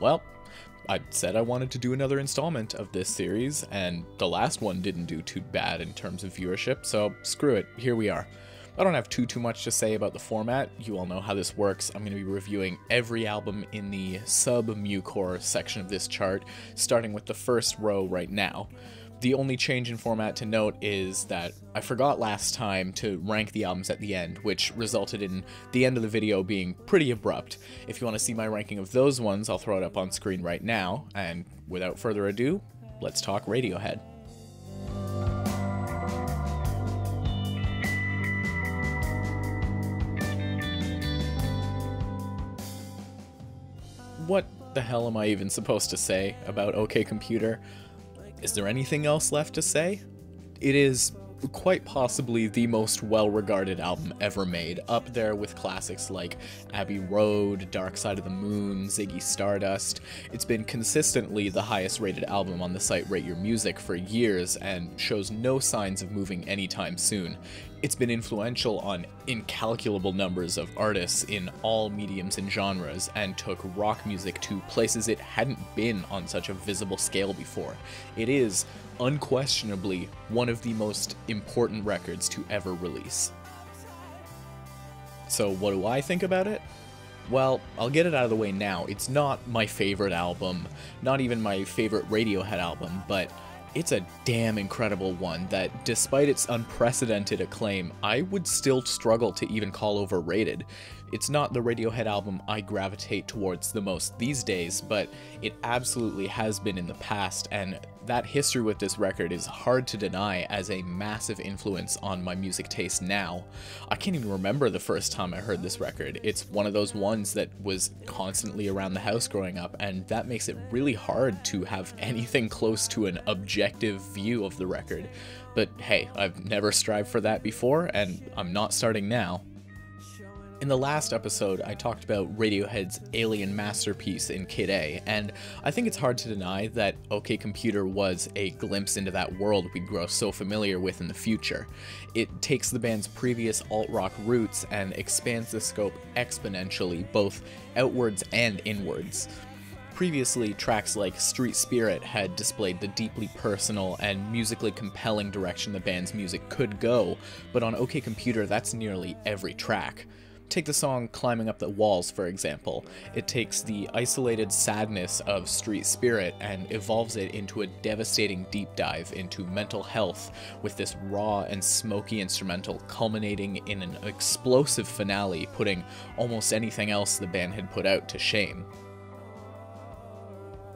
well, I said I wanted to do another installment of this series, and the last one didn't do too bad in terms of viewership, so screw it, here we are. I don't have too too much to say about the format. You all know how this works. I'm going to be reviewing every album in the sub mucore section of this chart, starting with the first row right now. The only change in format to note is that I forgot last time to rank the albums at the end, which resulted in the end of the video being pretty abrupt. If you want to see my ranking of those ones, I'll throw it up on screen right now, and without further ado, let's talk Radiohead. What the hell am I even supposed to say about OK Computer? Is there anything else left to say? It is quite possibly the most well regarded album ever made, up there with classics like Abbey Road, Dark Side of the Moon, Ziggy Stardust. It's been consistently the highest rated album on the site Rate Your Music for years and shows no signs of moving anytime soon. It's been influential on incalculable numbers of artists in all mediums and genres, and took rock music to places it hadn't been on such a visible scale before. It is, unquestionably, one of the most important records to ever release. So, what do I think about it? Well, I'll get it out of the way now. It's not my favorite album, not even my favorite Radiohead album, but it's a damn incredible one that, despite its unprecedented acclaim, I would still struggle to even call overrated. It's not the Radiohead album I gravitate towards the most these days, but it absolutely has been in the past, and that history with this record is hard to deny as a massive influence on my music taste now. I can't even remember the first time I heard this record. It's one of those ones that was constantly around the house growing up, and that makes it really hard to have anything close to an objective view of the record. But hey, I've never strived for that before, and I'm not starting now. In the last episode, I talked about Radiohead's alien masterpiece in Kid A, and I think it's hard to deny that OK Computer was a glimpse into that world we'd grow so familiar with in the future. It takes the band's previous alt rock roots and expands the scope exponentially, both outwards and inwards. Previously, tracks like Street Spirit had displayed the deeply personal and musically compelling direction the band's music could go, but on OK Computer, that's nearly every track. Take the song Climbing Up the Walls, for example. It takes the isolated sadness of Street Spirit and evolves it into a devastating deep dive into mental health with this raw and smoky instrumental culminating in an explosive finale, putting almost anything else the band had put out to shame.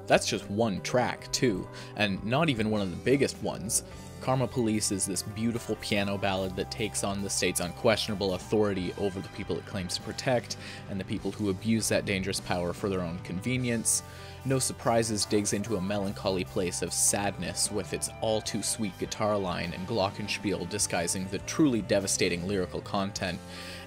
That's just one track, too, and not even one of the biggest ones. Karma Police is this beautiful piano ballad that takes on the state's unquestionable authority over the people it claims to protect and the people who abuse that dangerous power for their own convenience. No Surprises digs into a melancholy place of sadness with its all too sweet guitar line and glockenspiel disguising the truly devastating lyrical content.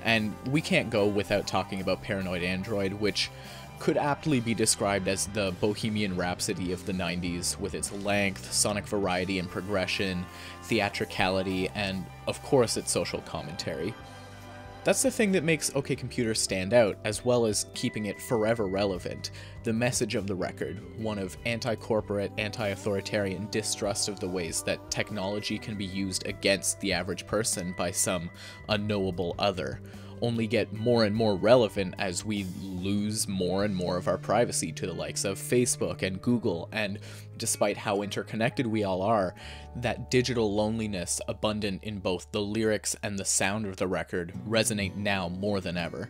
And we can't go without talking about Paranoid Android, which could aptly be described as the Bohemian Rhapsody of the 90s, with its length, sonic variety and progression, theatricality, and of course its social commentary. That's the thing that makes OK Computer stand out, as well as keeping it forever relevant. The message of the record, one of anti corporate, anti authoritarian distrust of the ways that technology can be used against the average person by some unknowable other only get more and more relevant as we lose more and more of our privacy to the likes of Facebook and Google. And despite how interconnected we all are, that digital loneliness abundant in both the lyrics and the sound of the record resonate now more than ever.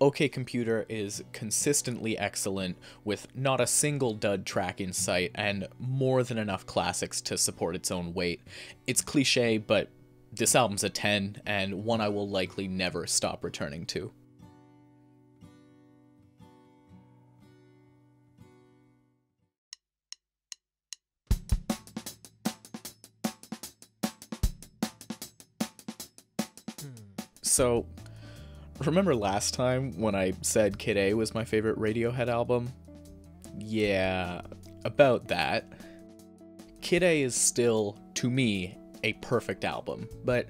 OK Computer is consistently excellent, with not a single dud track in sight, and more than enough classics to support its own weight. It's cliche, but this album's a 10, and one I will likely never stop returning to. So, remember last time when I said Kid A was my favorite Radiohead album? Yeah, about that. Kid A is still, to me, a perfect album, but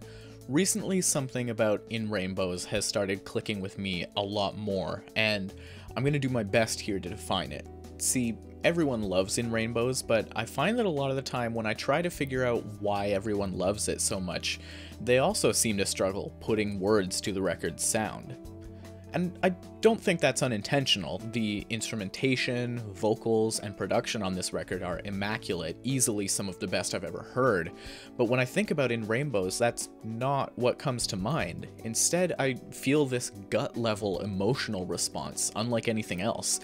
recently something about In Rainbows has started clicking with me a lot more, and I'm going to do my best here to define it. See, everyone loves In Rainbows, but I find that a lot of the time when I try to figure out why everyone loves it so much, they also seem to struggle putting words to the record's sound. And I don't think that's unintentional. The instrumentation, vocals, and production on this record are immaculate, easily some of the best I've ever heard. But when I think about In Rainbows, that's not what comes to mind. Instead, I feel this gut level emotional response, unlike anything else.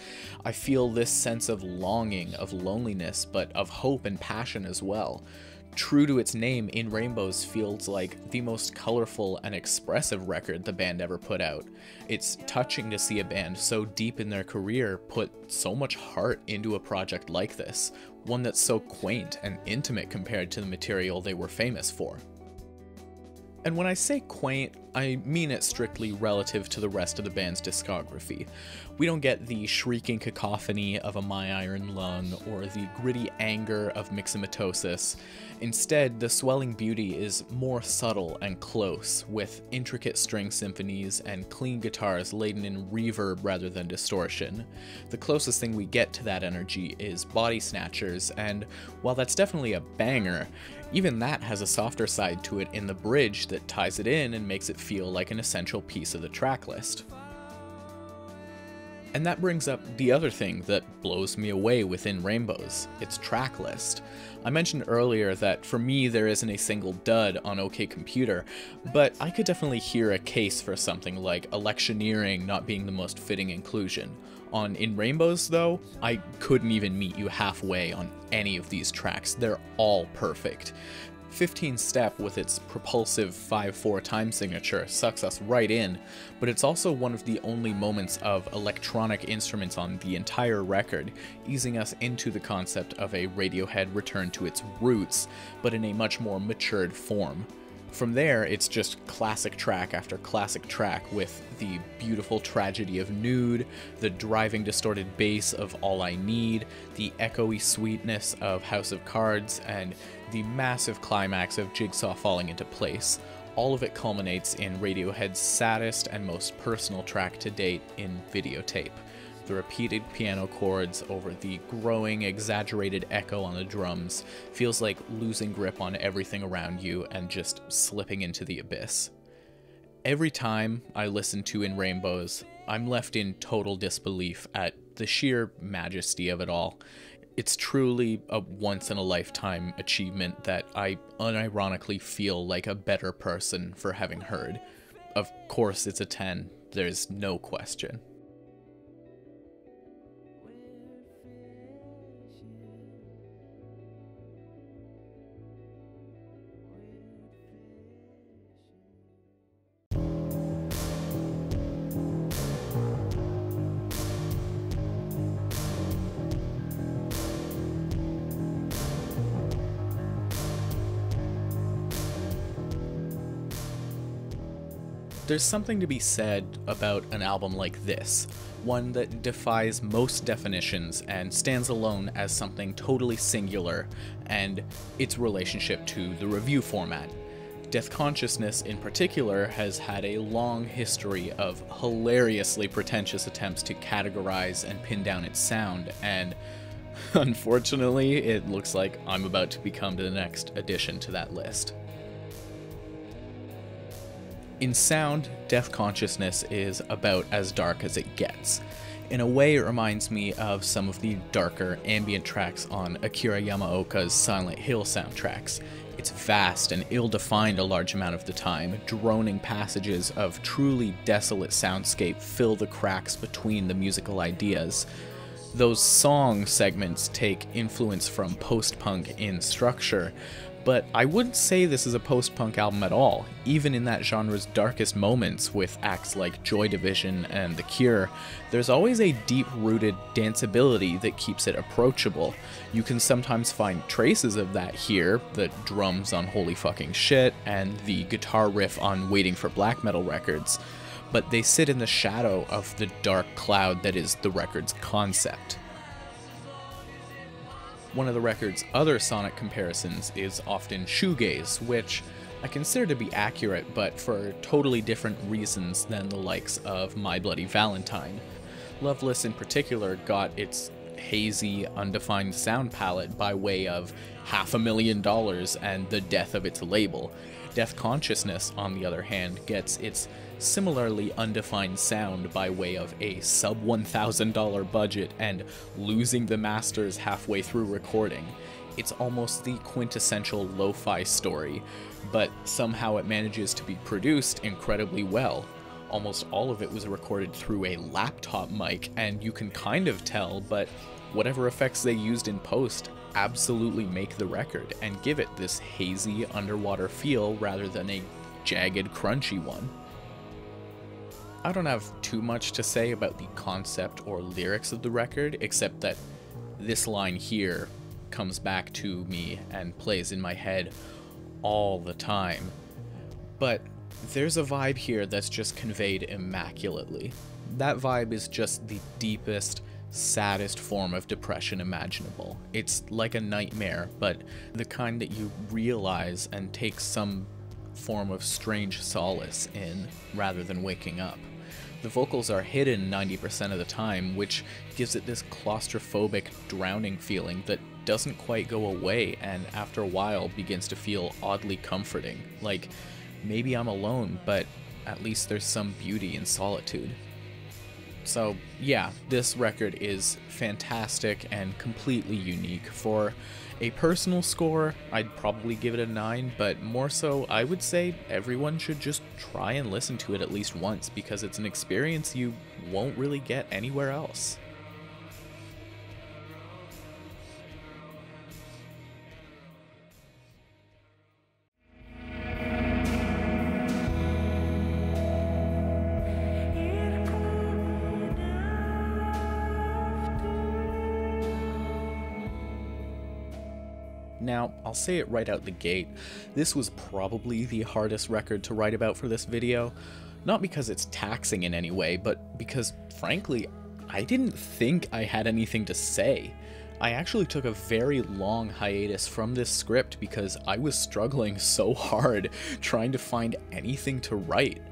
I feel this sense of longing, of loneliness, but of hope and passion as well true to its name, In Rainbows feels like the most colorful and expressive record the band ever put out. It's touching to see a band so deep in their career put so much heart into a project like this, one that's so quaint and intimate compared to the material they were famous for. And when I say quaint, I mean it strictly relative to the rest of the band's discography. We don't get the shrieking cacophony of a My Iron Lung or the gritty anger of Myxomatosis. Instead, the swelling beauty is more subtle and close, with intricate string symphonies and clean guitars laden in reverb rather than distortion. The closest thing we get to that energy is Body Snatchers, and while that's definitely a banger, even that has a softer side to it in the bridge that ties it in and makes it feel like an essential piece of the track list. And that brings up the other thing that blows me away within Rainbows, its track list. I mentioned earlier that for me there isn't a single dud on OK Computer, but I could definitely hear a case for something like electioneering not being the most fitting inclusion. On In Rainbows though, I couldn't even meet you halfway on any of these tracks, they're all perfect. 15 Step with its propulsive 5-4 time signature sucks us right in, but it's also one of the only moments of electronic instruments on the entire record, easing us into the concept of a Radiohead return to its roots, but in a much more matured form. From there, it's just classic track after classic track with the beautiful tragedy of Nude, the driving distorted bass of All I Need, the echoey sweetness of House of Cards, and the massive climax of Jigsaw falling into place. All of it culminates in Radiohead's saddest and most personal track to date in Videotape the repeated piano chords over the growing, exaggerated echo on the drums feels like losing grip on everything around you and just slipping into the abyss. Every time I listen to In Rainbows, I'm left in total disbelief at the sheer majesty of it all. It's truly a once in a lifetime achievement that I unironically feel like a better person for having heard. Of course, it's a 10, there's no question. There's something to be said about an album like this, one that defies most definitions and stands alone as something totally singular, and its relationship to the review format. Deathconsciousness, in particular, has had a long history of hilariously pretentious attempts to categorize and pin down its sound, and unfortunately, it looks like I'm about to become the next addition to that list. In sound, Deathconsciousness is about as dark as it gets. In a way, it reminds me of some of the darker ambient tracks on Akira Yamaoka's Silent Hill soundtracks. It's vast and ill defined a large amount of the time. Droning passages of truly desolate soundscape fill the cracks between the musical ideas. Those song segments take influence from post punk in structure, but I wouldn't say this is a post punk album at all. Even in that genre's darkest moments, with acts like Joy Division and The Cure, there's always a deep rooted danceability that keeps it approachable. You can sometimes find traces of that here the drums on Holy Fucking Shit, and the guitar riff on Waiting for Black Metal records. But they sit in the shadow of the dark cloud that is the record's concept. One of the record's other sonic comparisons is often shoegaze, which I consider to be accurate, but for totally different reasons than the likes of My Bloody Valentine. Loveless in particular got its hazy, undefined sound palette by way of half a million dollars and the death of its label. Deathconsciousness, on the other hand, gets its similarly undefined sound by way of a sub $1,000 budget and losing the masters halfway through recording. It's almost the quintessential lo fi story, but somehow it manages to be produced incredibly well. Almost all of it was recorded through a laptop mic, and you can kind of tell, but whatever effects they used in post absolutely make the record and give it this hazy underwater feel rather than a jagged, crunchy one. I don't have too much to say about the concept or lyrics of the record, except that this line here comes back to me and plays in my head all the time. But there's a vibe here that's just conveyed immaculately. That vibe is just the deepest, saddest form of depression imaginable. It's like a nightmare, but the kind that you realize and take some form of strange solace in rather than waking up. The vocals are hidden 90% of the time, which gives it this claustrophobic, drowning feeling that doesn't quite go away and after a while begins to feel oddly comforting. Like, maybe I'm alone, but at least there's some beauty in solitude. So, yeah, this record is fantastic and completely unique. For a personal score, I'd probably give it a 9, but more so, I would say everyone should just try and listen to it at least once because it's an experience you won't really get anywhere else. Now, I'll say it right out the gate, this was probably the hardest record to write about for this video, not because it's taxing in any way, but because, frankly, I didn't think I had anything to say. I actually took a very long hiatus from this script because I was struggling so hard trying to find anything to write.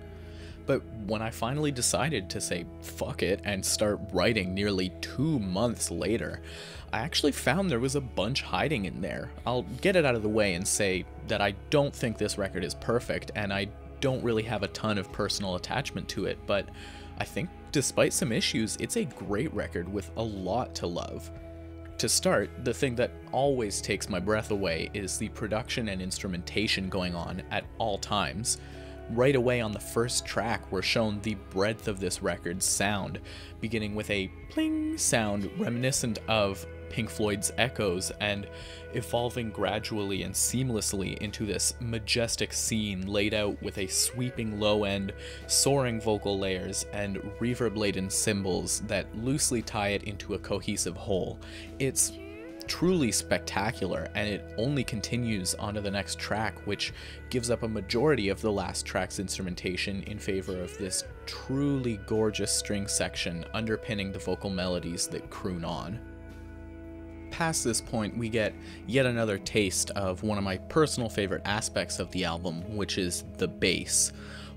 But when I finally decided to say fuck it and start writing nearly two months later, I actually found there was a bunch hiding in there. I'll get it out of the way and say that I don't think this record is perfect, and I don't really have a ton of personal attachment to it, but I think despite some issues, it's a great record with a lot to love. To start, the thing that always takes my breath away is the production and instrumentation going on at all times. Right away on the first track, we're shown the breadth of this record's sound, beginning with a pling sound reminiscent of Pink Floyd's Echoes and evolving gradually and seamlessly into this majestic scene laid out with a sweeping low end, soaring vocal layers, and reverb laden cymbals that loosely tie it into a cohesive whole. It's truly spectacular, and it only continues onto the next track, which gives up a majority of the last track's instrumentation in favor of this truly gorgeous string section underpinning the vocal melodies that croon on past this point, we get yet another taste of one of my personal favorite aspects of the album, which is the bass.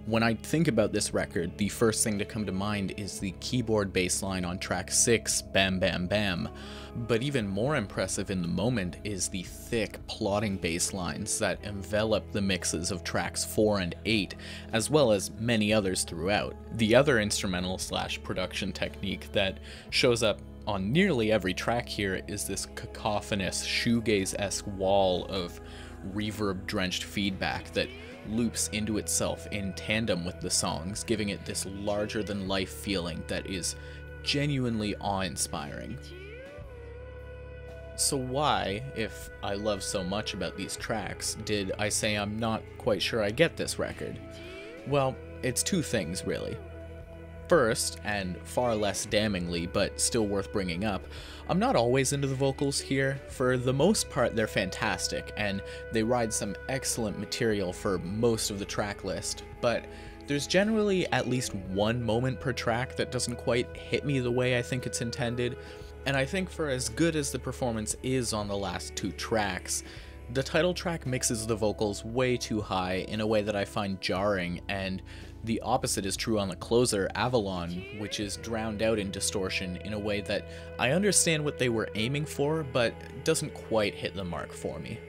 When I think about this record, the first thing to come to mind is the keyboard bass line on track 6, Bam Bam Bam. But even more impressive in the moment is the thick, plodding bass lines that envelop the mixes of tracks 4 and 8, as well as many others throughout. The other instrumental slash production technique that shows up on nearly every track here is this cacophonous, shoegaze esque wall of reverb drenched feedback that loops into itself in tandem with the songs, giving it this larger than life feeling that is genuinely awe inspiring. So, why, if I love so much about these tracks, did I say I'm not quite sure I get this record? Well, it's two things, really. First, and far less damningly, but still worth bringing up, I'm not always into the vocals here. For the most part, they're fantastic, and they ride some excellent material for most of the track list, but there's generally at least one moment per track that doesn't quite hit me the way I think it's intended, and I think for as good as the performance is on the last two tracks, The title track mixes the vocals way too high in a way that I find jarring, and the opposite is true on the closer, Avalon, which is drowned out in distortion in a way that I understand what they were aiming for, but doesn't quite hit the mark for me.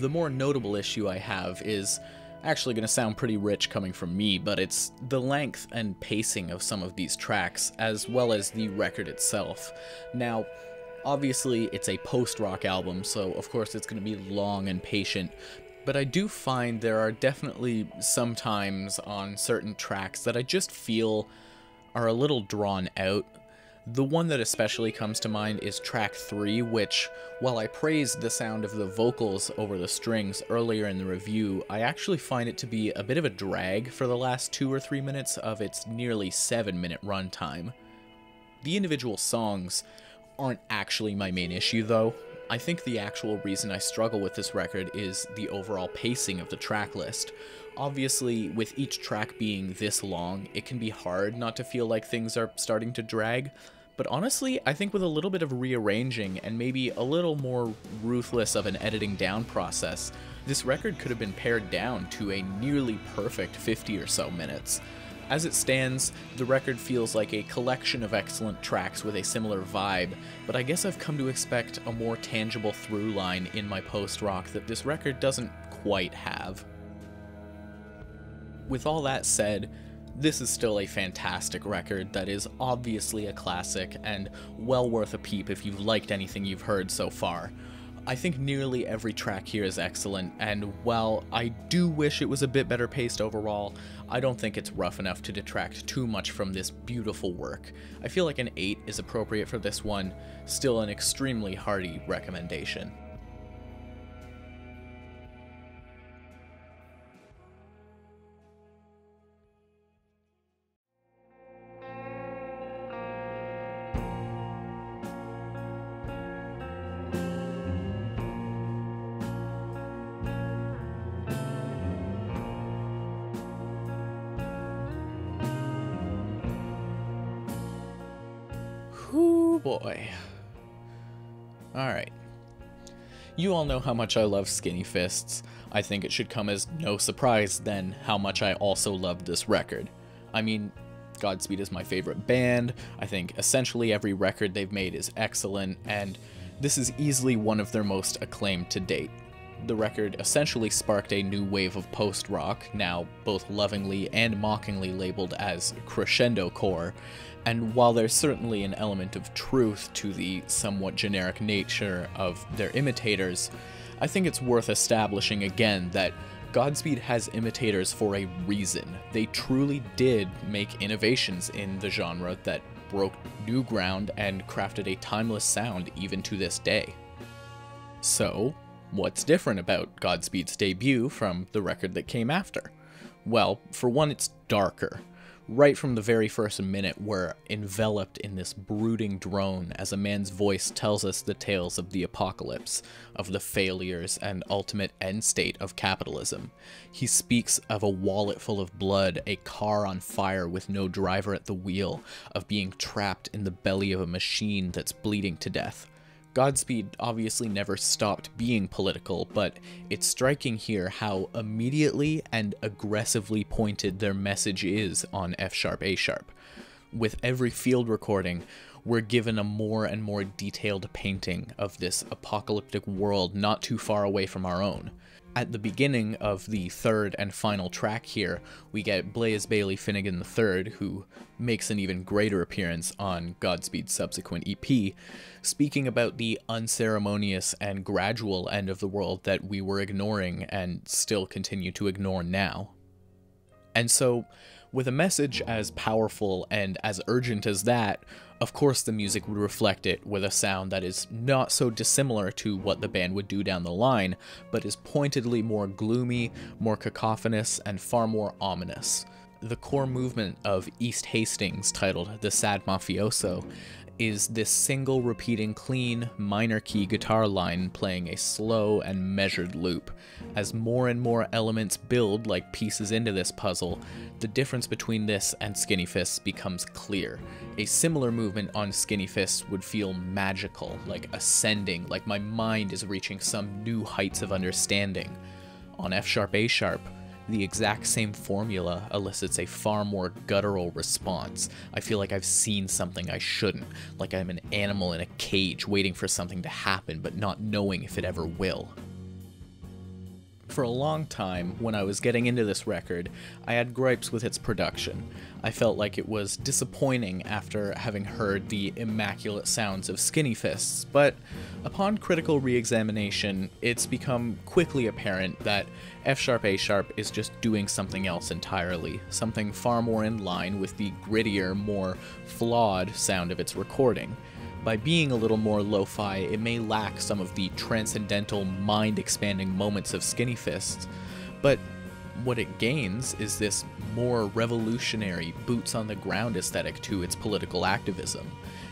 The more notable issue I have is actually going to sound pretty rich coming from me, but it's the length and pacing of some of these tracks, as well as the record itself. Now, obviously, it's a post rock album, so of course it's going to be long and patient, but I do find there are definitely some times on certain tracks that I just feel are a little drawn out. The one that especially comes to mind is track 3, which, while I praised the sound of the vocals over the strings earlier in the review, I actually find it to be a bit of a drag for the last 2 or 3 minutes of its nearly 7 minute runtime. The individual songs aren't actually my main issue though. I think the actual reason I struggle with this record is the overall pacing of the track list. Obviously, with each track being this long, it can be hard not to feel like things are starting to drag, but honestly, I think with a little bit of rearranging and maybe a little more ruthless of an editing down process, this record could have been pared down to a nearly perfect 50 or so minutes. As it stands, the record feels like a collection of excellent tracks with a similar vibe, but I guess I've come to expect a more tangible through line in my post rock that this record doesn't quite have. With all that said, this is still a fantastic record that is obviously a classic and well worth a peep if you've liked anything you've heard so far. I think nearly every track here is excellent, and while I do wish it was a bit better paced overall, I don't think it's rough enough to detract too much from this beautiful work. I feel like an 8 is appropriate for this one, still an extremely hearty recommendation. How much I love Skinny Fists. I think it should come as no surprise then how much I also love this record. I mean, Godspeed is my favorite band, I think essentially every record they've made is excellent, and this is easily one of their most acclaimed to date. The record essentially sparked a new wave of post rock, now both lovingly and mockingly labeled as crescendo core, and while there's certainly an element of truth to the somewhat generic nature of their imitators, I think it's worth establishing again that Godspeed has imitators for a reason. They truly did make innovations in the genre that broke new ground and crafted a timeless sound even to this day. So, what's different about Godspeed's debut from the record that came after? Well, for one, it's darker right from the very first minute, we're enveloped in this brooding drone as a man's voice tells us the tales of the apocalypse, of the failures and ultimate end state of capitalism. He speaks of a wallet full of blood, a car on fire with no driver at the wheel, of being trapped in the belly of a machine that's bleeding to death. Godspeed obviously never stopped being political, but it's striking here how immediately and aggressively pointed their message is on F sharp A sharp. With every field recording, we're given a more and more detailed painting of this apocalyptic world not too far away from our own. At the beginning of the third and final track here, we get Blaise Bailey Finnegan III, who makes an even greater appearance on Godspeed's subsequent EP, speaking about the unceremonious and gradual end of the world that we were ignoring and still continue to ignore now. And so, with a message as powerful and as urgent as that, of course the music would reflect it with a sound that is not so dissimilar to what the band would do down the line, but is pointedly more gloomy, more cacophonous, and far more ominous. The core movement of East Hastings, titled The Sad Mafioso, is this single repeating clean minor key guitar line playing a slow and measured loop. As more and more elements build like pieces into this puzzle, the difference between this and Skinny Fists becomes clear. A similar movement on Skinny Fists would feel magical, like ascending, like my mind is reaching some new heights of understanding. On F sharp A sharp, the exact same formula elicits a far more guttural response. I feel like I've seen something I shouldn't, like I'm an animal in a cage waiting for something to happen but not knowing if it ever will. For a long time, when I was getting into this record, I had gripes with its production. I felt like it was disappointing after having heard the immaculate sounds of Skinny Fists, but upon critical re examination, it's become quickly apparent that F sharp A sharp is just doing something else entirely, something far more in line with the grittier, more flawed sound of its recording. By being a little more lo fi, it may lack some of the transcendental, mind expanding moments of Skinny Fists, but what it gains is this more revolutionary, boots on the ground aesthetic to its political activism.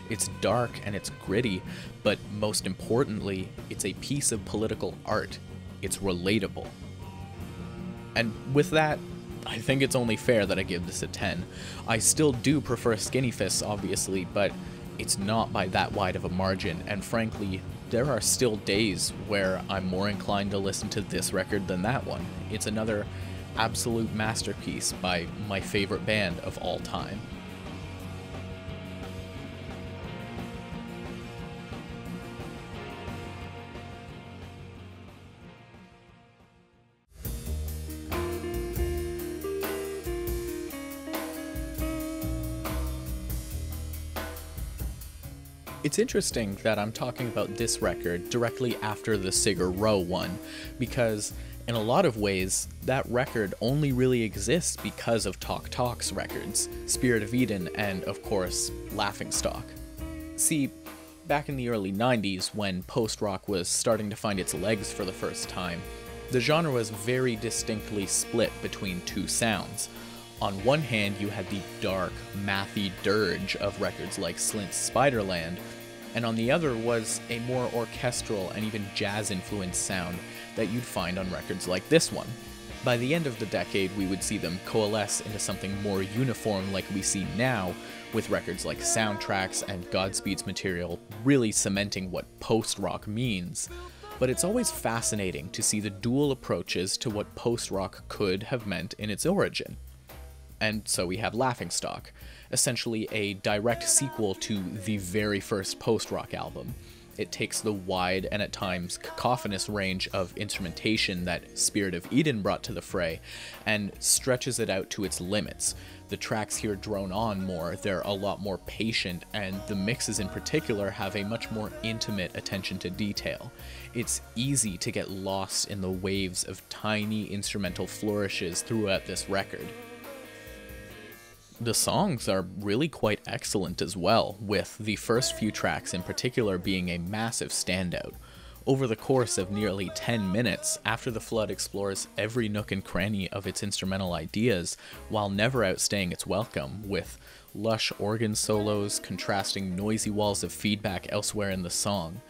It's dark and it's gritty, but most importantly, it's a piece of political art. It's relatable. And with that, I think it's only fair that I give this a 10. I still do prefer Skinny Fists, obviously, but it's not by that wide of a margin, and frankly, there are still days where I'm more inclined to listen to this record than that one. It's another absolute masterpiece by my favorite band of all time. It's interesting that I'm talking about this record directly after the Sigur Rós one, because in a lot of ways, that record only really exists because of Talk Talk's records, Spirit of Eden, and of course, Laughingstock. See, back in the early 90s, when post rock was starting to find its legs for the first time, the genre was very distinctly split between two sounds. On one hand, you had the dark, mathy dirge of records like Slint's Spiderland, and on the other was a more orchestral and even jazz influenced sound that you'd find on records like this one. By the end of the decade, we would see them coalesce into something more uniform like we see now, with records like Soundtracks and Godspeed's material really cementing what post rock means. But it's always fascinating to see the dual approaches to what post rock could have meant in its origin. And so we have Laughingstock, essentially a direct sequel to the very first post rock album. It takes the wide and at times cacophonous range of instrumentation that Spirit of Eden brought to the fray and stretches it out to its limits. The tracks here drone on more, they're a lot more patient, and the mixes in particular have a much more intimate attention to detail. It's easy to get lost in the waves of tiny instrumental flourishes throughout this record the songs are really quite excellent as well, with the first few tracks in particular being a massive standout. Over the course of nearly 10 minutes, After the Flood explores every nook and cranny of its instrumental ideas while never outstaying its welcome, with lush organ solos contrasting noisy walls of feedback elsewhere in the song.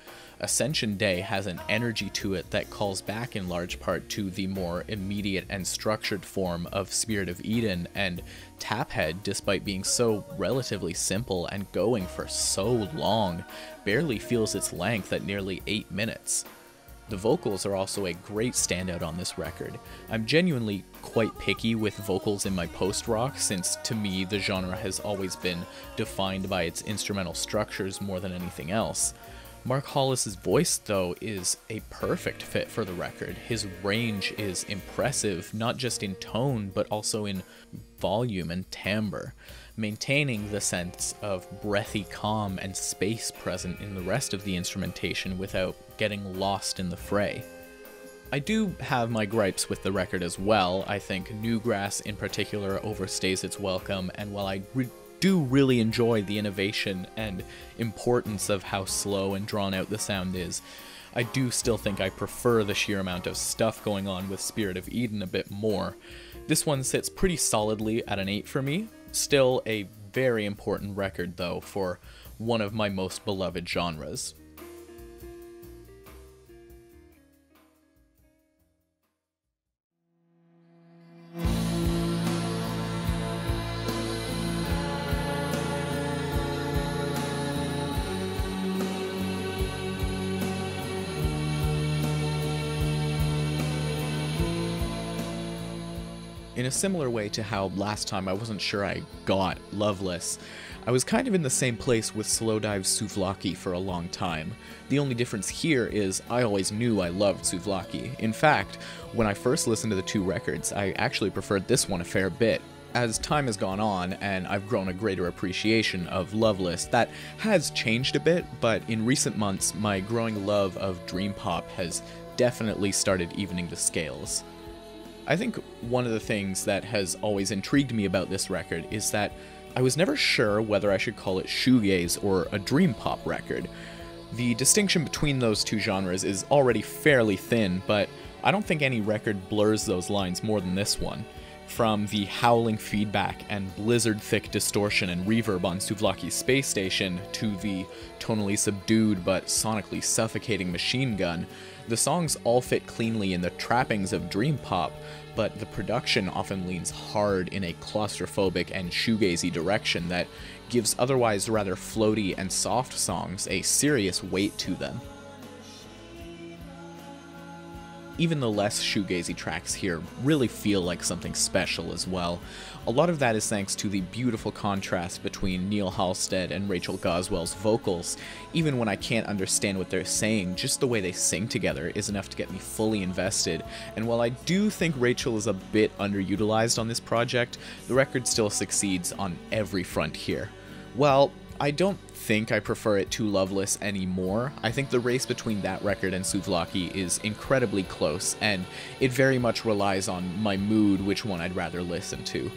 Ascension Day has an energy to it that calls back in large part to the more immediate and structured form of Spirit of Eden, and Taphead, despite being so relatively simple and going for so long, barely feels its length at nearly 8 minutes. The vocals are also a great standout on this record. I'm genuinely quite picky with vocals in my post rock, since to me the genre has always been defined by its instrumental structures more than anything else. Mark Hollis's voice, though, is a perfect fit for the record. His range is impressive, not just in tone, but also in volume and timbre, maintaining the sense of breathy calm and space present in the rest of the instrumentation without getting lost in the fray. I do have my gripes with the record as well. I think Newgrass in particular overstays its welcome, and while I re- do really enjoy the innovation and importance of how slow and drawn out the sound is. I do still think I prefer the sheer amount of stuff going on with Spirit of Eden a bit more. This one sits pretty solidly at an 8 for me. Still a very important record, though, for one of my most beloved genres. In a similar way to how last time I wasn't sure I got Loveless, I was kind of in the same place with Slowdive's Souvlaki for a long time. The only difference here is I always knew I loved Souvlaki. In fact, when I first listened to the two records, I actually preferred this one a fair bit. As time has gone on and I've grown a greater appreciation of Loveless, that has changed a bit, but in recent months, my growing love of dream pop has definitely started evening the scales. I think one of the things that has always intrigued me about this record is that I was never sure whether I should call it shoegaze or a dream pop record. The distinction between those two genres is already fairly thin, but I don't think any record blurs those lines more than this one. From the howling feedback and blizzard thick distortion and reverb on Souvlaki's space station to the tonally subdued but sonically suffocating machine gun, the songs all fit cleanly in the trappings of dream pop, but the production often leans hard in a claustrophobic and shoegazy direction that gives otherwise rather floaty and soft songs a serious weight to them. Even the less shoegazy tracks here really feel like something special as well. A lot of that is thanks to the beautiful contrast between Neil Halstead and Rachel Goswell's vocals. Even when I can't understand what they're saying, just the way they sing together is enough to get me fully invested. And while I do think Rachel is a bit underutilized on this project, the record still succeeds on every front here. Well, I don't think I prefer it to Loveless anymore. I think the race between that record and Souvlaki is incredibly close, and it very much relies on my mood which one I'd rather listen to.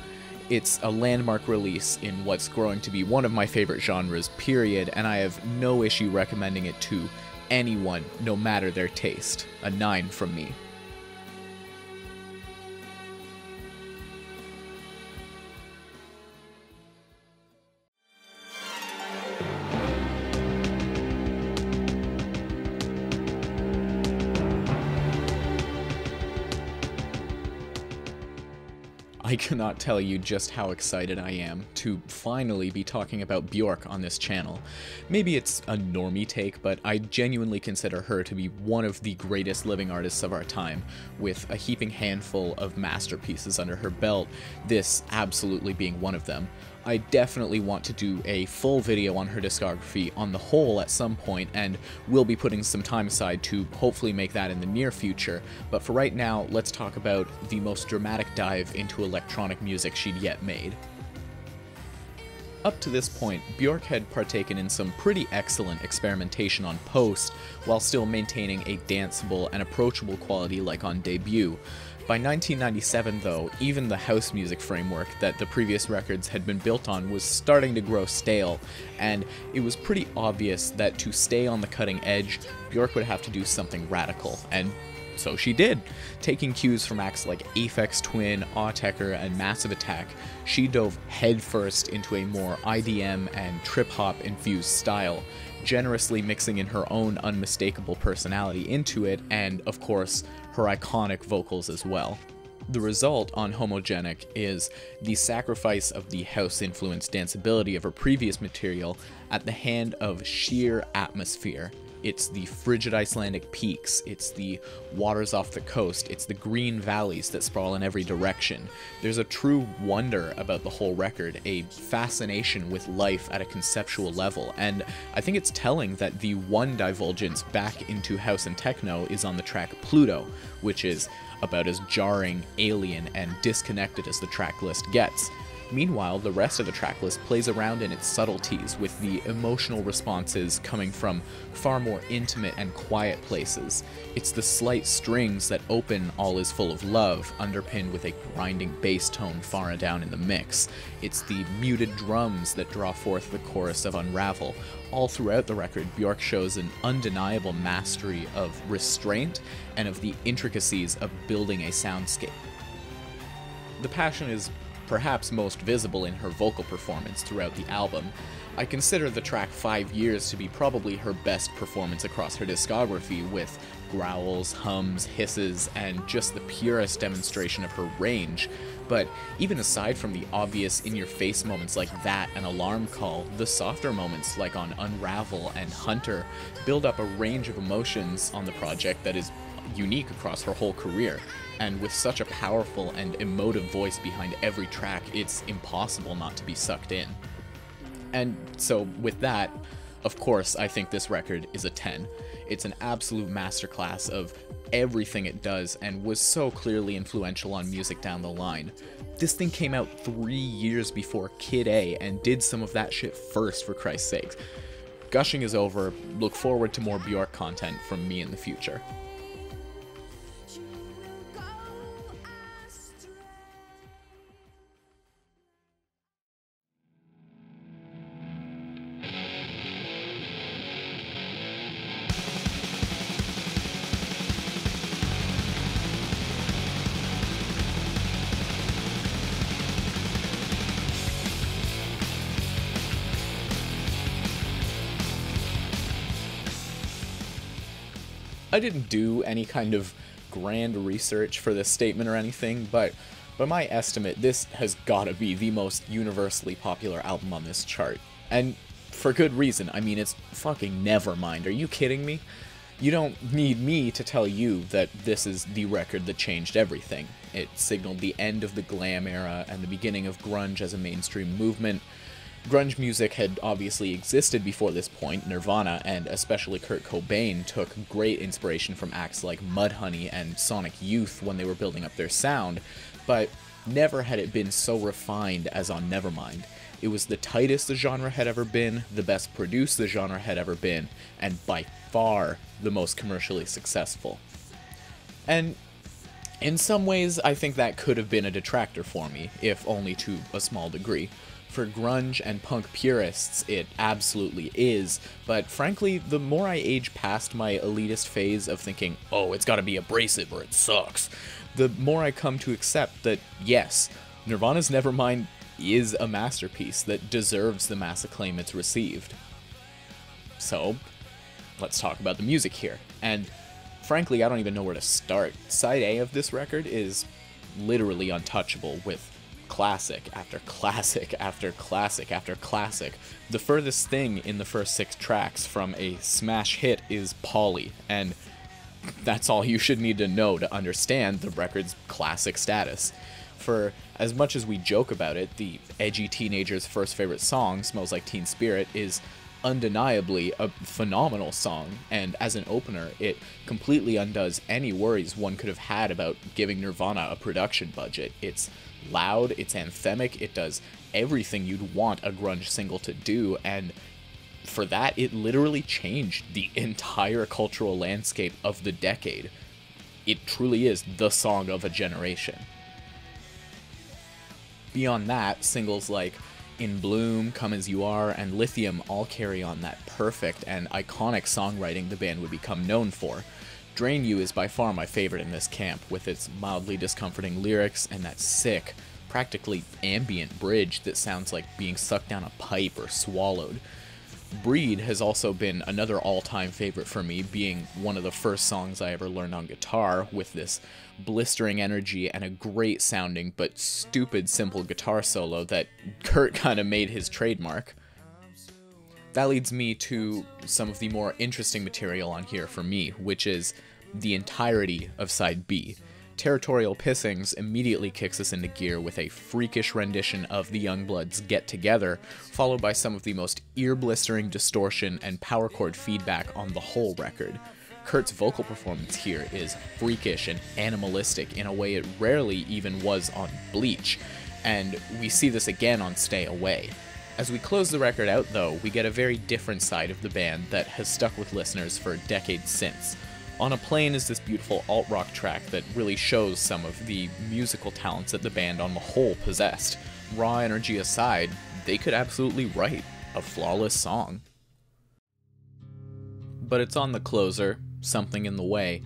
It's a landmark release in what's growing to be one of my favorite genres, period, and I have no issue recommending it to anyone, no matter their taste. A 9 from me. I cannot tell you just how excited I am to finally be talking about Björk on this channel. Maybe it's a normie take, but I genuinely consider her to be one of the greatest living artists of our time, with a heaping handful of masterpieces under her belt, this absolutely being one of them. I definitely want to do a full video on her discography on the whole at some point, and we'll be putting some time aside to hopefully make that in the near future, but for right now, let's talk about the most dramatic dive into electronic music she'd yet made. Up to this point, Björk had partaken in some pretty excellent experimentation on Post, while still maintaining a danceable and approachable quality like on debut, by 1997, though, even the house music framework that the previous records had been built on was starting to grow stale, and it was pretty obvious that to stay on the cutting edge, Björk would have to do something radical, and so she did. Taking cues from acts like Aphex Twin, Autechre, and Massive Attack, she dove headfirst into a more IDM and trip hop infused style, generously mixing in her own unmistakable personality into it, and of course, her iconic vocals as well. The result on Homogenic is the sacrifice of the house influenced danceability of her previous material at the hand of sheer atmosphere, it's the frigid Icelandic peaks, it's the waters off the coast, it's the green valleys that sprawl in every direction. There's a true wonder about the whole record, a fascination with life at a conceptual level, and I think it's telling that the one divulgence back into house and techno is on the track Pluto, which is about as jarring, alien, and disconnected as the track list gets. Meanwhile, the rest of the tracklist plays around in its subtleties, with the emotional responses coming from far more intimate and quiet places. It's the slight strings that open All Is Full of Love, underpinned with a grinding bass tone far down in the mix. It's the muted drums that draw forth the chorus of Unravel. All throughout the record, Björk shows an undeniable mastery of restraint and of the intricacies of building a soundscape. The passion is perhaps most visible in her vocal performance throughout the album. I consider the track Five Years to be probably her best performance across her discography, with growls, hums, hisses, and just the purest demonstration of her range. But even aside from the obvious in your face moments like that and Alarm Call, the softer moments like on Unravel and Hunter build up a range of emotions on the project that is unique across her whole career. And with such a powerful and emotive voice behind every track, it's impossible not to be sucked in. And so, with that, of course, I think this record is a 10. It's an absolute masterclass of everything it does and was so clearly influential on music down the line. This thing came out three years before Kid A and did some of that shit first, for Christ's sakes. Gushing is over. Look forward to more Björk content from me in the future. I didn't do any kind of grand research for this statement or anything, but by my estimate, this has gotta be the most universally popular album on this chart. And for good reason. I mean, it's fucking Nevermind. Are you kidding me? You don't need me to tell you that this is the record that changed everything. It signaled the end of the glam era and the beginning of grunge as a mainstream movement, grunge music had obviously existed before this point. Nirvana and especially Kurt Cobain took great inspiration from acts like Mudhoney and Sonic Youth when they were building up their sound, but never had it been so refined as on Nevermind. It was the tightest the genre had ever been, the best produced the genre had ever been, and by far the most commercially successful. And in some ways, I think that could have been a detractor for me, if only to a small degree for grunge and punk purists, it absolutely is, but frankly, the more I age past my elitist phase of thinking, oh, it's gotta be abrasive or it sucks, the more I come to accept that, yes, Nirvana's Nevermind is a masterpiece that deserves the mass acclaim it's received. So, let's talk about the music here. And frankly, I don't even know where to start. Side A of this record is literally untouchable with classic after classic after classic after classic. The furthest thing in the first six tracks from a smash hit is Polly, and that's all you should need to know to understand the record's classic status. For as much as we joke about it, the edgy teenager's first favorite song, Smells Like Teen Spirit, is undeniably a phenomenal song, and as an opener, it completely undoes any worries one could have had about giving Nirvana a production budget. It's loud, it's anthemic, it does everything you'd want a grunge single to do, and for that, it literally changed the entire cultural landscape of the decade. It truly is the song of a generation. Beyond that, singles like In Bloom, Come As You Are, and Lithium all carry on that perfect and iconic songwriting the band would become known for. Drain You is by far my favorite in this camp, with its mildly discomforting lyrics and that sick, practically ambient bridge that sounds like being sucked down a pipe or swallowed. Breed has also been another all time favorite for me, being one of the first songs I ever learned on guitar, with this blistering energy and a great sounding but stupid simple guitar solo that Kurt kind of made his trademark. That leads me to some of the more interesting material on here for me, which is the entirety of side B. Territorial Pissings immediately kicks us into gear with a freakish rendition of the Youngbloods' Get Together, followed by some of the most ear blistering distortion and power chord feedback on the whole record. Kurt's vocal performance here is freakish and animalistic in a way it rarely even was on Bleach, and we see this again on Stay Away. As we close the record out, though, we get a very different side of the band that has stuck with listeners for decades since. On a Plane is this beautiful alt rock track that really shows some of the musical talents that the band on the whole possessed. Raw energy aside, they could absolutely write a flawless song. But it's on the closer, Something in the Way,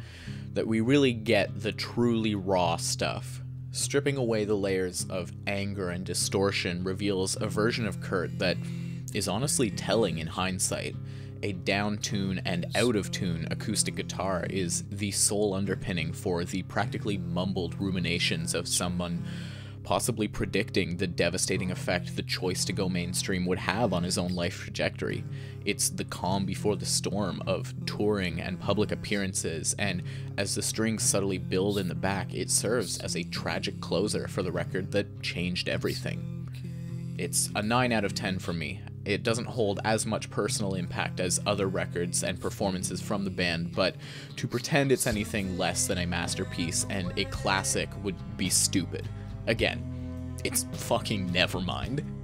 that we really get the truly raw stuff. Stripping away the layers of anger and distortion reveals a version of Kurt that is honestly telling in hindsight. A down tune and out of tune acoustic guitar is the sole underpinning for the practically mumbled ruminations of someone possibly predicting the devastating effect the choice to go mainstream would have on his own life trajectory. It's the calm before the storm of touring and public appearances, and as the strings subtly build in the back, it serves as a tragic closer for the record that changed everything. It's a 9 out of 10 for me. It doesn't hold as much personal impact as other records and performances from the band, but to pretend it's anything less than a masterpiece and a classic would be stupid. Again, it's fucking Nevermind. In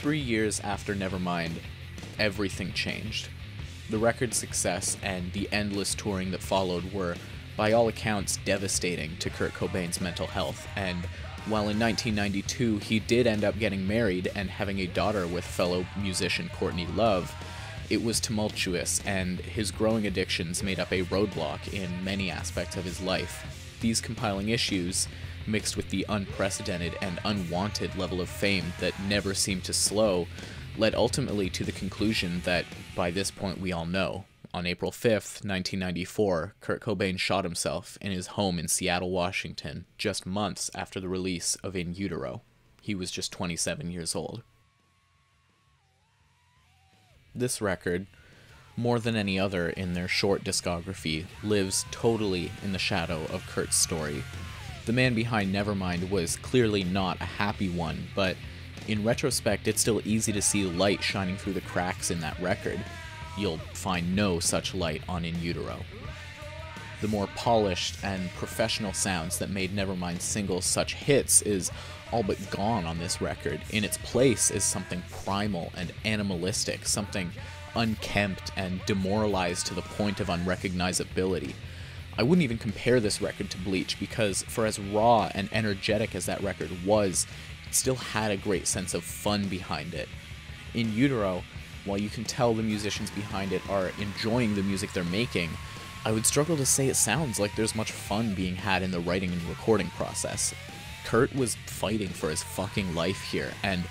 three years after Nevermind, everything changed. The record's success and the endless touring that followed were, by all accounts, devastating to Kurt Cobain's mental health, and while in 1992 he did end up getting married and having a daughter with fellow musician Courtney Love, it was tumultuous, and his growing addictions made up a roadblock in many aspects of his life. These compiling issues, mixed with the unprecedented and unwanted level of fame that never seemed to slow, led ultimately to the conclusion that, by this point we all know, on April 5th, 1994, Kurt Cobain shot himself in his home in Seattle, Washington, just months after the release of In Utero. He was just 27 years old. This record, more than any other in their short discography, lives totally in the shadow of Kurt's story. The man behind Nevermind was clearly not a happy one, but in retrospect, it's still easy to see light shining through the cracks in that record. You'll find no such light on In Utero. The more polished and professional sounds that made Nevermind's singles such hits is all but gone on this record. In its place is something primal and animalistic, something unkempt and demoralized to the point of unrecognizability. I wouldn't even compare this record to Bleach because, for as raw and energetic as that record was, it still had a great sense of fun behind it. In Utero, while you can tell the musicians behind it are enjoying the music they're making, I would struggle to say it sounds like there's much fun being had in the writing and recording process. Kurt was fighting for his fucking life here, and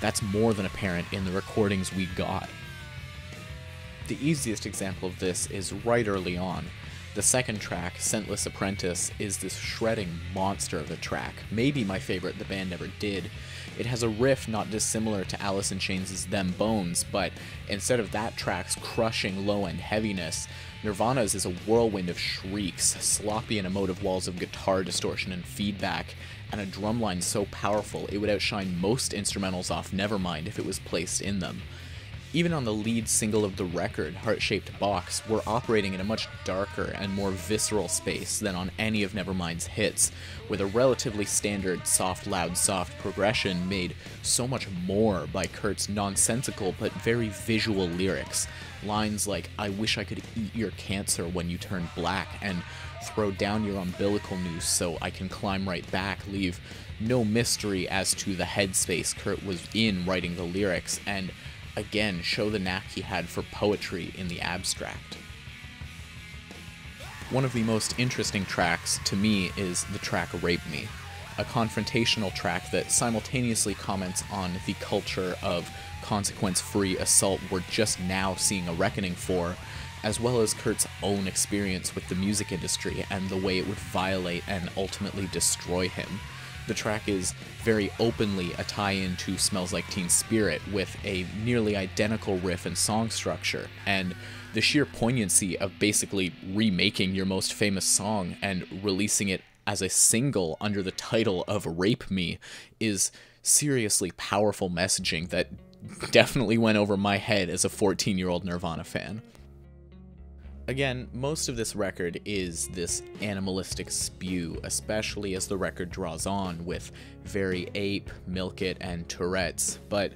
that's more than apparent in the recordings we got. The easiest example of this is right early on. The second track, Scentless Apprentice, is this shredding monster of a track, maybe my favorite the band ever did. It has a riff not dissimilar to Alice in Chains' Them Bones, but instead of that track's crushing low end heaviness, Nirvana's is a whirlwind of shrieks, sloppy and emotive walls of guitar distortion and feedback, and a drumline so powerful it would outshine most instrumentals off Nevermind if it was placed in them. Even on the lead single of the record, Heart Shaped Box, we're operating in a much darker and more visceral space than on any of Nevermind's hits, with a relatively standard soft, loud, soft progression made so much more by Kurt's nonsensical but very visual lyrics. Lines like, I wish I could eat your cancer when you turn black, and throw down your umbilical noose so I can climb right back leave no mystery as to the headspace Kurt was in writing the lyrics, and again show the knack he had for poetry in the abstract. One of the most interesting tracks to me is the track Rape Me, a confrontational track that simultaneously comments on the culture of consequence free assault we're just now seeing a reckoning for, as well as Kurt's own experience with the music industry and the way it would violate and ultimately destroy him. The track is very openly a tie in to Smells Like Teen Spirit with a nearly identical riff and song structure, and the sheer poignancy of basically remaking your most famous song and releasing it as a single under the title of Rape Me is seriously powerful messaging that definitely went over my head as a 14 year old Nirvana fan. Again, most of this record is this animalistic spew, especially as the record draws on with very ape, milk it, and Tourette's, but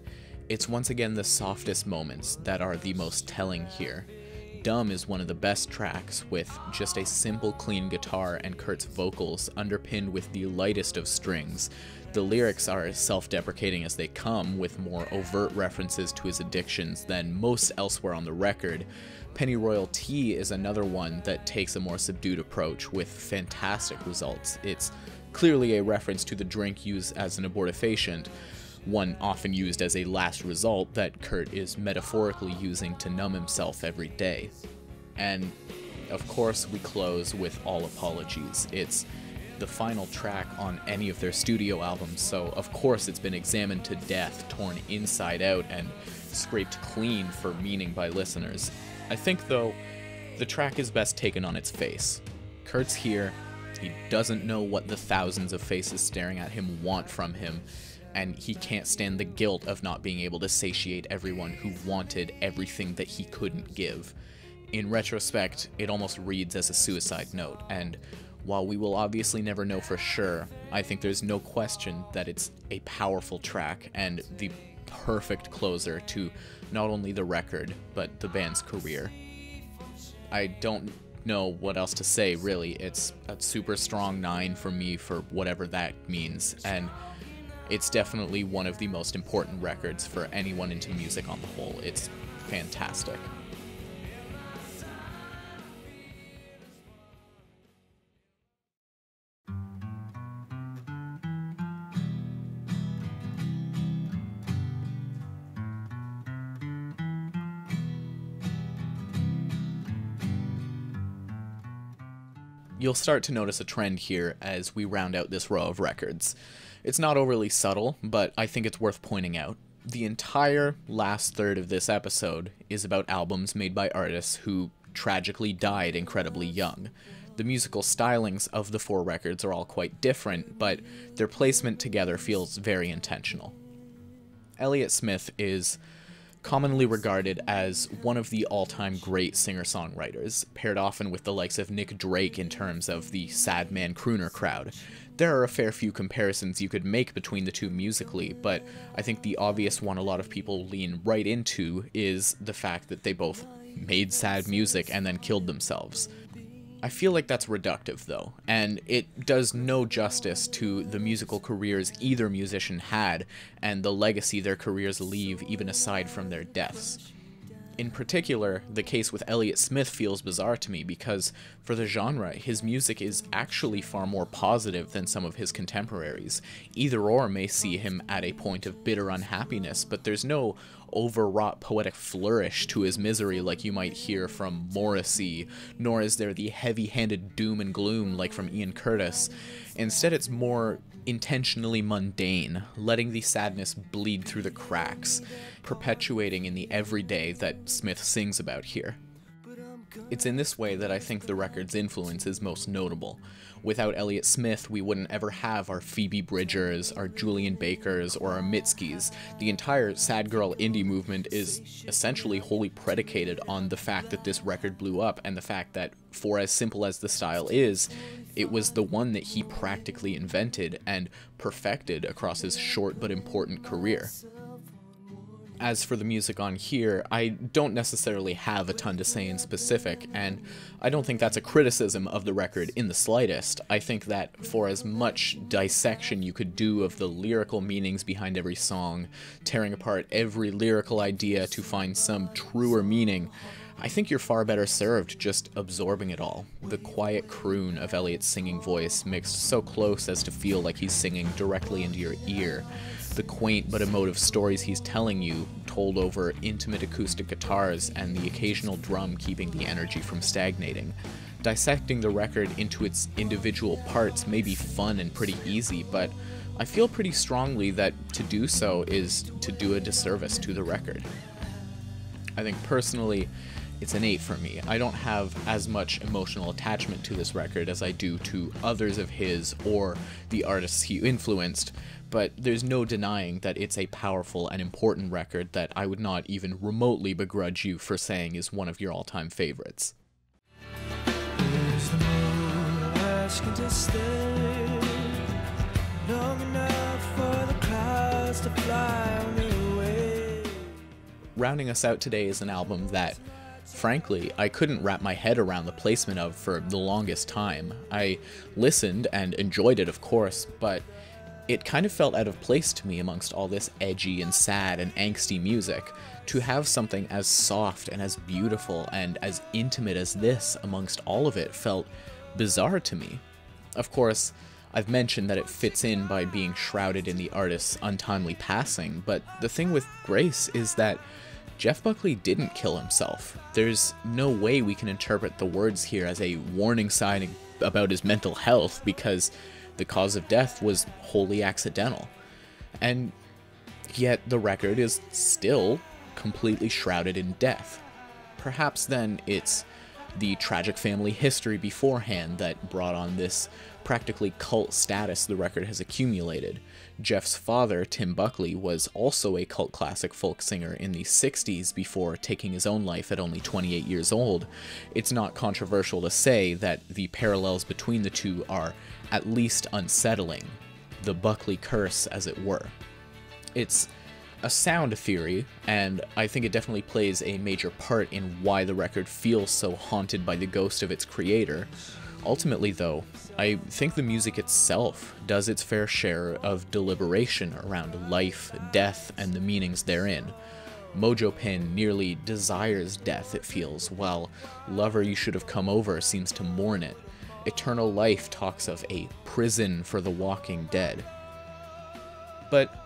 it's once again the softest moments that are the most telling here. Dumb is one of the best tracks, with just a simple clean guitar and Kurt's vocals underpinned with the lightest of strings. The lyrics are as self-deprecating as they come, with more overt references to his addictions than most elsewhere on the record. Pennyroyal Tea is another one that takes a more subdued approach with fantastic results. It's clearly a reference to the drink used as an abortifacient, one often used as a last result that Kurt is metaphorically using to numb himself every day. And of course, we close with All Apologies. It's the final track on any of their studio albums, so of course it's been examined to death, torn inside out, and scraped clean for meaning by listeners. I think, though, the track is best taken on its face. Kurt's here, he doesn't know what the thousands of faces staring at him want from him, and he can't stand the guilt of not being able to satiate everyone who wanted everything that he couldn't give. In retrospect, it almost reads as a suicide note, and while we will obviously never know for sure, I think there's no question that it's a powerful track and the perfect closer to not only the record, but the band's career. I don't know what else to say, really. It's a super strong 9 for me for whatever that means, and it's definitely one of the most important records for anyone into music on the whole. It's fantastic. You'll start to notice a trend here as we round out this row of records. It's not overly subtle, but I think it's worth pointing out. The entire last third of this episode is about albums made by artists who tragically died incredibly young. The musical stylings of the four records are all quite different, but their placement together feels very intentional. Elliott Smith is commonly regarded as one of the all-time great singer-songwriters, paired often with the likes of Nick Drake in terms of the sad man crooner crowd. There are a fair few comparisons you could make between the two musically, but I think the obvious one a lot of people lean right into is the fact that they both made sad music and then killed themselves. I feel like that's reductive, though, and it does no justice to the musical careers either musician had and the legacy their careers leave even aside from their deaths. In particular, the case with Elliott Smith feels bizarre to me because, for the genre, his music is actually far more positive than some of his contemporaries. Either or may see him at a point of bitter unhappiness, but there's no overwrought poetic flourish to his misery like you might hear from Morrissey, nor is there the heavy handed doom and gloom like from Ian Curtis. Instead, it's more intentionally mundane, letting the sadness bleed through the cracks, perpetuating in the everyday that Smith sings about here. It's in this way that I think the record's influence is most notable. Without Elliott Smith, we wouldn't ever have our Phoebe Bridgers, our Julien Bakers, or our Mitskis. The entire sad girl indie movement is essentially wholly predicated on the fact that this record blew up and the fact that, for as simple as the style is, it was the one that he practically invented and perfected across his short but important career as for the music on here, I don't necessarily have a ton to say in specific, and I don't think that's a criticism of the record in the slightest. I think that for as much dissection you could do of the lyrical meanings behind every song, tearing apart every lyrical idea to find some truer meaning, I think you're far better served just absorbing it all. The quiet croon of Elliott's singing voice mixed so close as to feel like he's singing directly into your ear the quaint but emotive stories he's telling you, told over intimate acoustic guitars and the occasional drum keeping the energy from stagnating. Dissecting the record into its individual parts may be fun and pretty easy, but I feel pretty strongly that to do so is to do a disservice to the record. I think personally, it's an 8 for me. I don't have as much emotional attachment to this record as I do to others of his or the artists he influenced, but there's no denying that it's a powerful and important record that I would not even remotely begrudge you for saying is one of your all time favorites. Rounding us out today is an album that, frankly, I couldn't wrap my head around the placement of for the longest time. I listened and enjoyed it, of course, but it kind of felt out of place to me amongst all this edgy and sad and angsty music. To have something as soft and as beautiful and as intimate as this amongst all of it felt bizarre to me. Of course, I've mentioned that it fits in by being shrouded in the artist's untimely passing, but the thing with Grace is that Jeff Buckley didn't kill himself. There's no way we can interpret the words here as a warning sign about his mental health because the cause of death was wholly accidental. And yet the record is still completely shrouded in death. Perhaps then it's the tragic family history beforehand that brought on this practically cult status the record has accumulated. Jeff's father, Tim Buckley, was also a cult classic folk singer in the 60s before taking his own life at only 28 years old. It's not controversial to say that the parallels between the two are at least unsettling, the Buckley curse, as it were. It's a sound theory, and I think it definitely plays a major part in why the record feels so haunted by the ghost of its creator. Ultimately, though, I think the music itself does its fair share of deliberation around life, death, and the meanings therein. Mojo Pin nearly desires death, it feels, while Lover You Should Have Come Over seems to mourn it. Eternal Life talks of a prison for the walking dead. But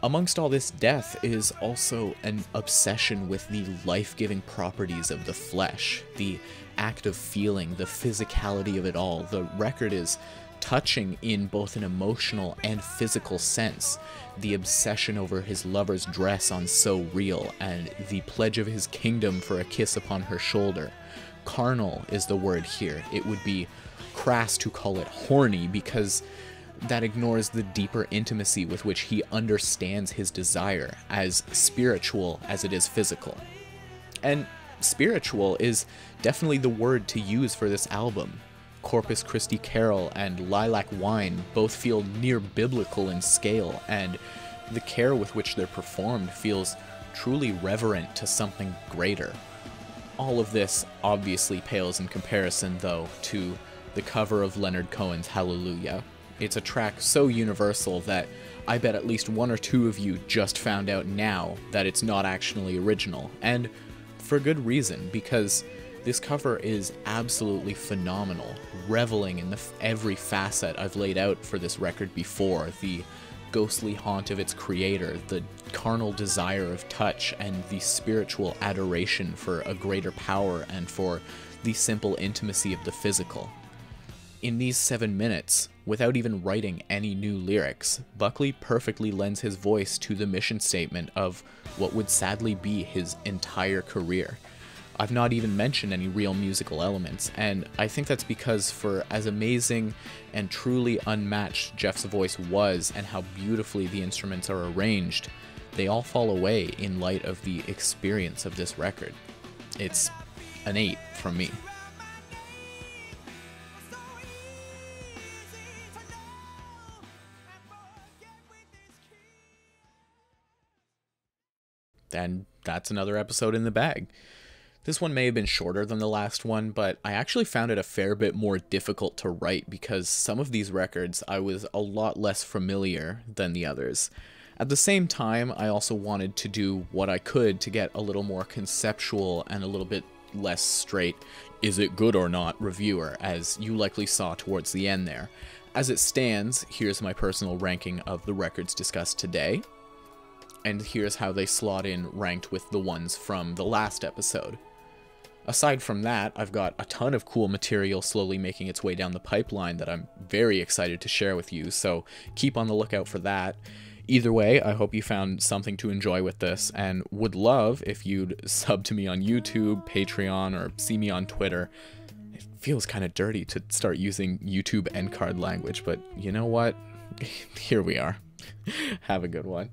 Amongst all this death is also an obsession with the life giving properties of the flesh, the act of feeling, the physicality of it all. The record is touching in both an emotional and physical sense. The obsession over his lover's dress on So Real, and the pledge of his kingdom for a kiss upon her shoulder. Carnal is the word here. It would be crass to call it horny because that ignores the deeper intimacy with which he understands his desire, as spiritual as it is physical. And spiritual is definitely the word to use for this album. Corpus Christi Carol and Lilac Wine both feel near biblical in scale, and the care with which they're performed feels truly reverent to something greater. All of this obviously pales in comparison, though, to the cover of Leonard Cohen's Hallelujah, it's a track so universal that I bet at least one or two of you just found out now that it's not actually original, and for good reason, because this cover is absolutely phenomenal, reveling in the every facet I've laid out for this record before the ghostly haunt of its creator, the carnal desire of touch, and the spiritual adoration for a greater power and for the simple intimacy of the physical. In these seven minutes, without even writing any new lyrics, Buckley perfectly lends his voice to the mission statement of what would sadly be his entire career. I've not even mentioned any real musical elements, and I think that's because, for as amazing and truly unmatched Jeff's voice was and how beautifully the instruments are arranged, they all fall away in light of the experience of this record. It's an 8 from me. And that's another episode in the bag. This one may have been shorter than the last one, but I actually found it a fair bit more difficult to write because some of these records I was a lot less familiar than the others. At the same time, I also wanted to do what I could to get a little more conceptual and a little bit less straight, is it good or not, reviewer, as you likely saw towards the end there. As it stands, here's my personal ranking of the records discussed today and here's how they slot in ranked with the ones from the last episode. Aside from that, I've got a ton of cool material slowly making its way down the pipeline that I'm very excited to share with you, so keep on the lookout for that. Either way, I hope you found something to enjoy with this, and would love if you'd sub to me on YouTube, Patreon, or see me on Twitter. It feels kind of dirty to start using YouTube end card language, but you know what? Here we are. Have a good one.